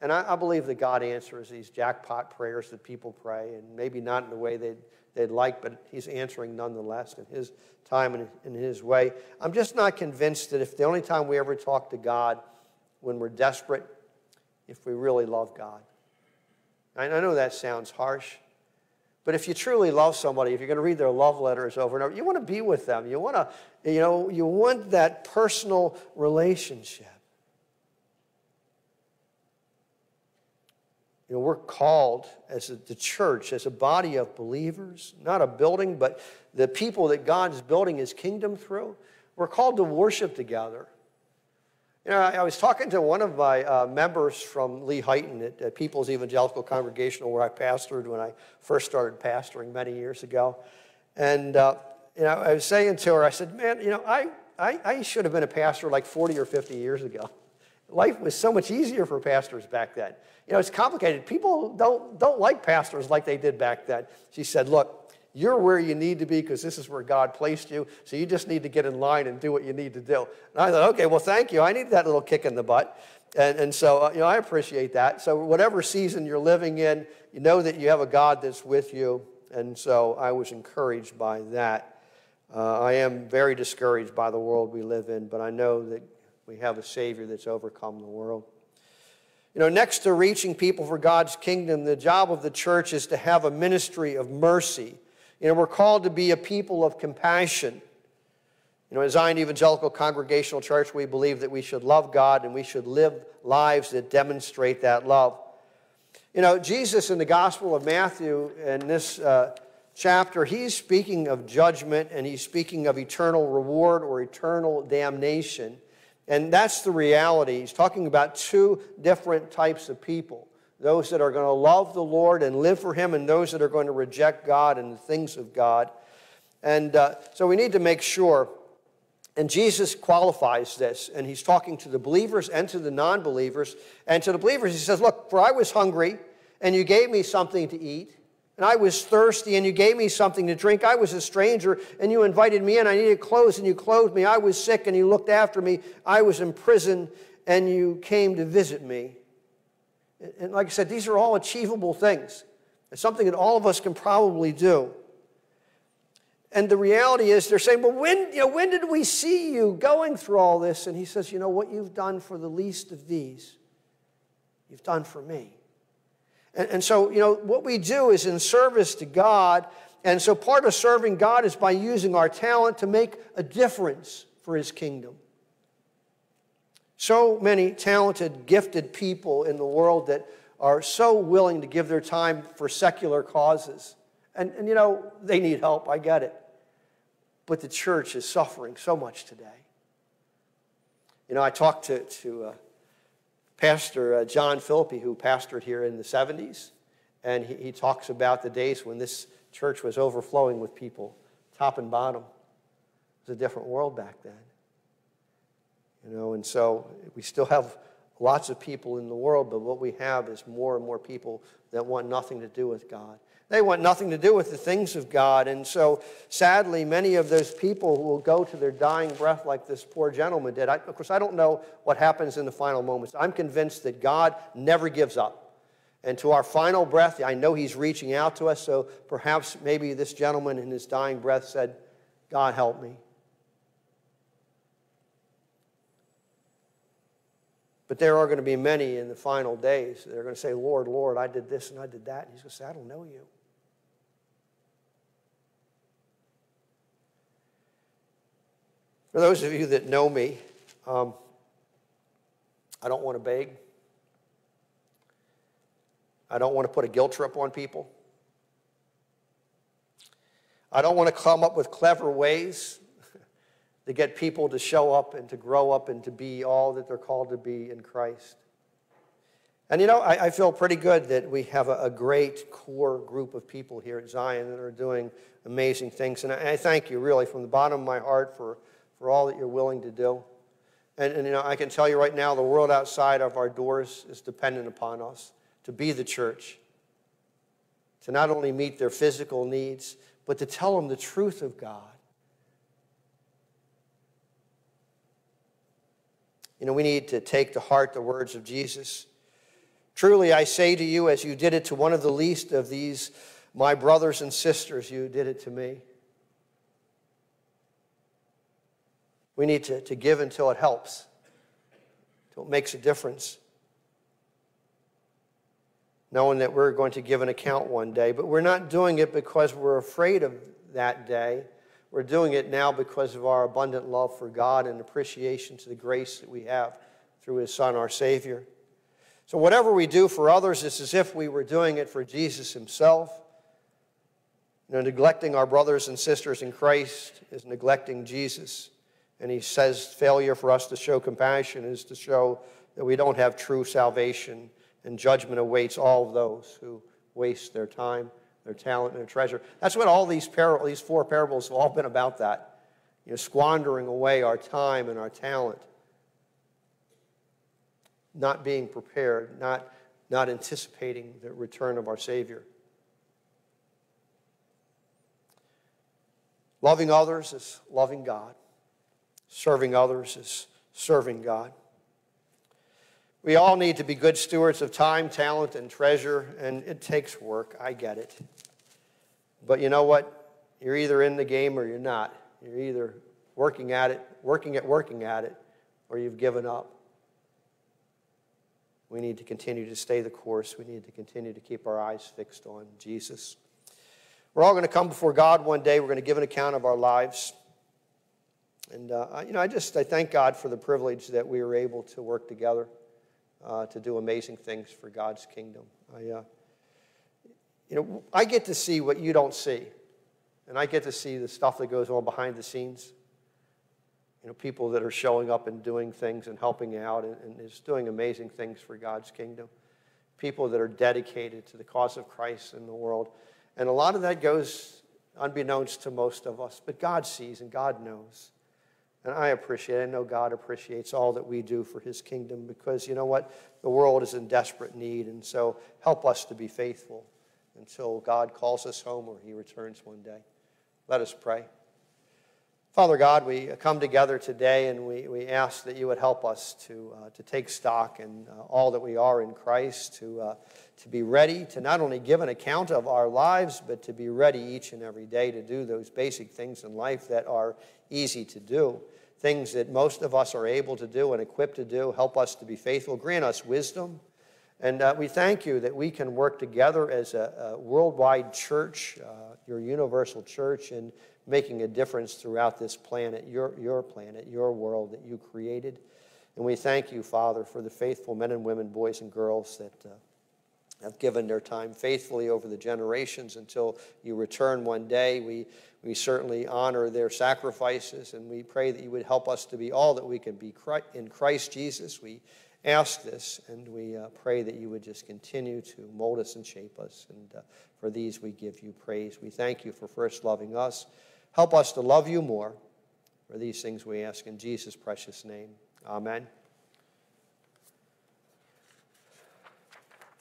and I, I, believe that God answers these jackpot prayers that people pray, and maybe not in the way they'd, they'd like, but He's answering nonetheless in His time and in His way. I'm just not convinced that if the only time we ever talk to God when we're desperate if we really love God. I know that sounds harsh, but if you truly love somebody, if you're going to read their love letters over and over, you want to be with them. You want to, you know, you want that personal relationship. You know, we're called as the church, as a body of believers, not a building, but the people that God is building his kingdom through. We're called to worship together. You know, I, was talking to one of my uh, members from Lehighton at, at, People's Evangelical Congregational, where I pastored when I first started pastoring many years ago. And, uh, you know, I was saying to her, I said, man, you know, I, I, I should have been a pastor like 40 or 50 years ago. Life was so much easier for pastors back then. You know, it's complicated. People don't, don't like pastors like they did back then. She said, look, you're where you need to be because this is where God placed you. So you just need to get in line and do what you need to do. And I thought, okay, well, thank you. I need that little kick in the butt. And, and so, uh, you know, I appreciate that. So, whatever season you're living in, you know that you have a God that's with you. And so, I was encouraged by that. Uh, I am very discouraged by the world we live in, but I know that we have a Savior that's overcome the world. You know, next to reaching people for God's kingdom, the job of the church is to have a ministry of mercy you know, we're called to be a people of compassion. You know, in Zion Evangelical Congregational Church, we believe that we should love God and we should live lives that demonstrate that love. You know, Jesus in the Gospel of Matthew, in this uh, chapter, he's speaking of judgment and he's speaking of eternal reward or eternal damnation. And that's the reality. He's talking about two different types of people those that are going to love the Lord and live for Him, and those that are going to reject God and the things of God. And uh, so we need to make sure, and Jesus qualifies this, and He's talking to the believers and to the non believers. And to the believers, He says, Look, for I was hungry, and you gave me something to eat. And I was thirsty, and you gave me something to drink. I was a stranger, and you invited me in. I needed clothes, and you clothed me. I was sick, and you looked after me. I was in prison, and you came to visit me. And like I said, these are all achievable things. It's something that all of us can probably do. And the reality is, they're saying, well, when, you know, when did we see you going through all this? And he says, you know, what you've done for the least of these, you've done for me. And, and so, you know, what we do is in service to God. And so part of serving God is by using our talent to make a difference for his kingdom. So many talented, gifted people in the world that are so willing to give their time for secular causes. And, and you know, they need help, I get it. But the church is suffering so much today. You know, I talked to, to uh, Pastor uh, John Philippi, who pastored here in the 70s, and he, he talks about the days when this church was overflowing with people, top and bottom. It was a different world back then. You know, and so we still have lots of people in the world, but what we have is more and more people that want nothing to do with God. They want nothing to do with the things of God. And so, sadly, many of those people will go to their dying breath like this poor gentleman did. I, of course, I don't know what happens in the final moments. I'm convinced that God never gives up. And to our final breath, I know He's reaching out to us. So perhaps maybe this gentleman in his dying breath said, God, help me. But there are going to be many in the final days They're going to say, Lord, Lord, I did this and I did that. And He's going to say, I don't know you. For those of you that know me, um, I don't want to beg. I don't want to put a guilt trip on people. I don't want to come up with clever ways to get people to show up and to grow up and to be all that they're called to be in Christ. And you know, I, I feel pretty good that we have a, a, great core group of people here at Zion that are doing amazing things. And I, I thank you really from the bottom of my heart for for all that you're willing to do. And, and, you know, I can tell you right now, the world outside of our doors is dependent upon us to be the church, to not only meet their physical needs, but to tell them the truth of God. You know, we need to take to heart the words of Jesus. Truly, I say to you, as you did it to one of the least of these, my brothers and sisters, you did it to me. We need to, to give until it helps, until it makes a difference. Knowing that we're going to give an account one day, but we're not doing it because we're afraid of that day. We're doing it now because of our abundant love for God and appreciation to the grace that we have through His Son, our Savior. So, whatever we do for others, it's as if we were doing it for Jesus Himself. You know, neglecting our brothers and sisters in Christ is neglecting Jesus. And he says failure for us to show compassion is to show that we don't have true salvation, and judgment awaits all of those who waste their time, their talent, and their treasure. That's what all these, these four parables have all been about that. You know, squandering away our time and our talent, not being prepared, not, not anticipating the return of our Savior. Loving others is loving God. Serving others is serving God. We all need to be good stewards of time, talent, and treasure, and it takes work. I get it. But you know what? You're either in the game or you're not. You're either working at it, working at working at it, or you've given up. We need to continue to stay the course. We need to continue to keep our eyes fixed on Jesus. We're all going to come before God one day. We're going to give an account of our lives. And, uh, you know, I just I thank God for the privilege that we were able to work together uh, to do amazing things for God's kingdom. I, uh, you know, I get to see what you don't see. And I get to see the stuff that goes on behind the scenes. You know, people that are showing up and doing things and helping out and, and is doing amazing things for God's kingdom. People that are dedicated to the cause of Christ in the world. And a lot of that goes unbeknownst to most of us, but God sees and God knows. And I appreciate, I know God appreciates all that we do for his kingdom because you know what? The world is in desperate need. And so help us to be faithful until God calls us home or he returns one day. Let us pray. Father God, we come together today and we, we ask that you would help us to, uh, to take stock in uh, all that we are in Christ, to, uh, to be ready to not only give an account of our lives, but to be ready each and every day to do those basic things in life that are easy to do things that most of us are able to do and equipped to do. Help us to be faithful. Grant us wisdom. And uh, we thank you that we can work together as a, a worldwide church, uh, your universal church, in making a difference throughout this planet, your, your planet, your world that you created. And we thank you, Father, for the faithful men and women, boys and girls that uh, have given their time faithfully over the generations until you return one day. We, we certainly honor their sacrifices, and we pray that you would help us to be all that we can be in Christ Jesus. We ask this, and we uh, pray that you would just continue to mold us and shape us. And uh, for these, we give you praise. We thank you for first loving us. Help us to love you more. For these things we ask in Jesus' precious name. Amen.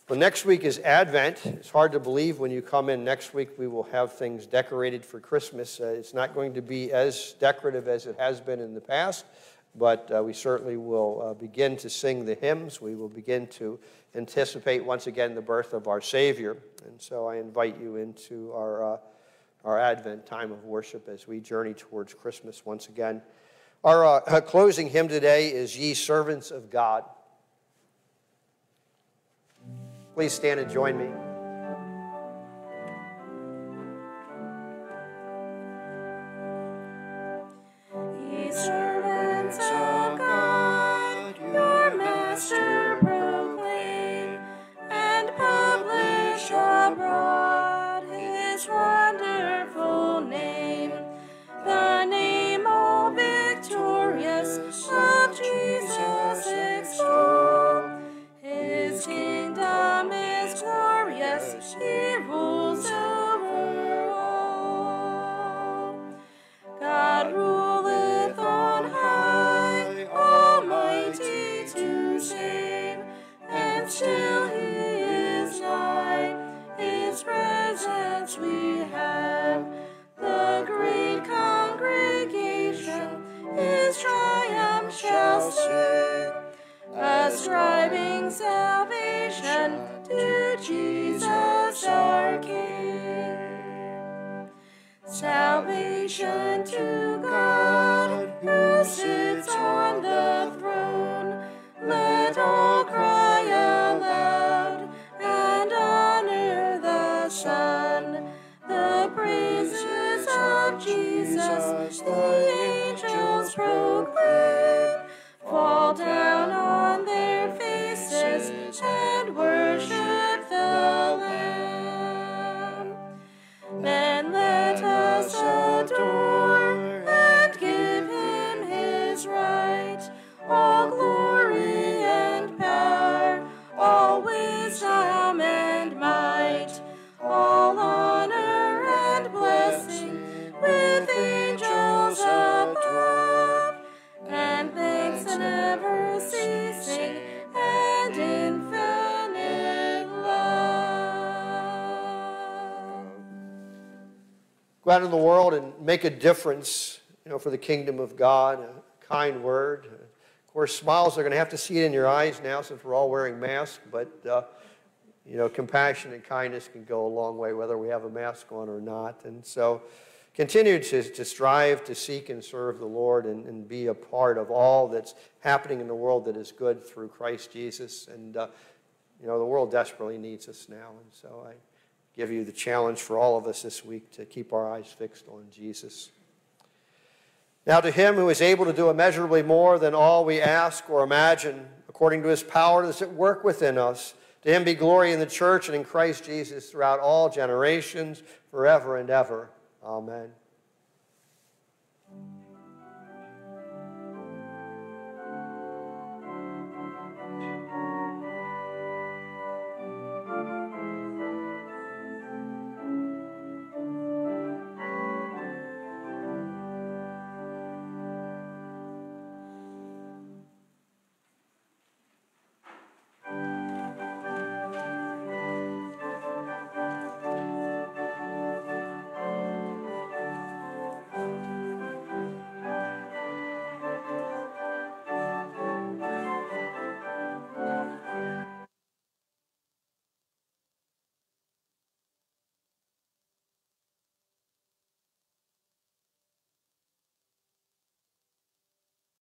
Well, next week is Advent. It's hard to believe when you come in next week we will have things decorated for Christmas. Uh, it's not going to be as decorative as it has been in the past, but uh, we certainly will uh, begin to sing the hymns. We will begin to anticipate once again the birth of our Savior. And so I invite you into our, uh, our Advent time of worship as we journey towards Christmas once again. Our uh, closing hymn today is Ye Servants of God. Please stand and join me. Out in the world and make a difference, you know, for the kingdom of God. A kind word. Of course, smiles are going to have to see it in your eyes now since we're all wearing masks. But uh, you know, compassion and kindness can go a long way whether we have a mask on or not. And so, continue to, to strive to seek and serve the Lord and, and be a part of all that's happening in the world that is good through Christ Jesus. And uh, you know, the world desperately needs us now. And so, I give you the challenge for all of us this week to keep our eyes fixed on Jesus. Now, to him who is able to do immeasurably more than all we ask or imagine, according to his power that's at work within us, to him be glory in the church and in Christ Jesus throughout all generations, forever and ever. Amen.